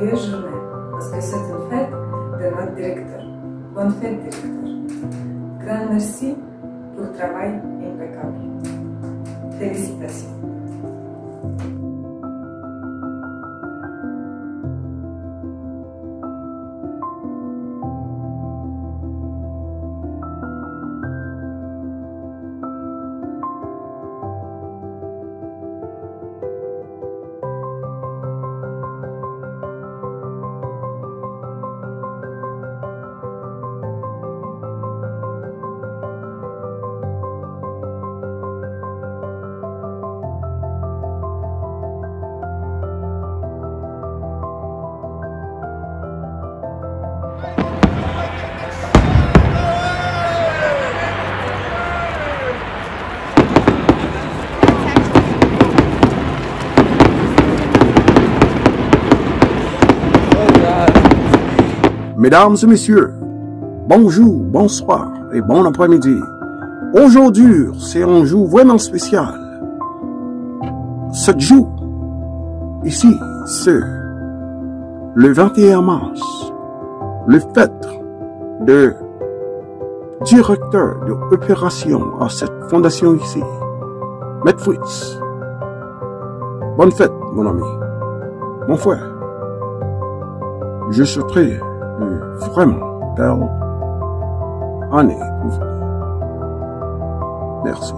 joyeuse journée, parce que c'est une fête de notre directeur. Bonne fête, directeur. Grand merci pour le travail impeccable. Félicitations. Mesdames et messieurs, bonjour, bonsoir et bon après-midi. Aujourd'hui, c'est un jour vraiment spécial. Ce jour, ici, c'est le 21 mars, le fête de directeur de opération à cette fondation ici, Maître Fritz. Bonne fête, mon ami, mon frère. Je souhaiterais vraiment belle année pour. Merci.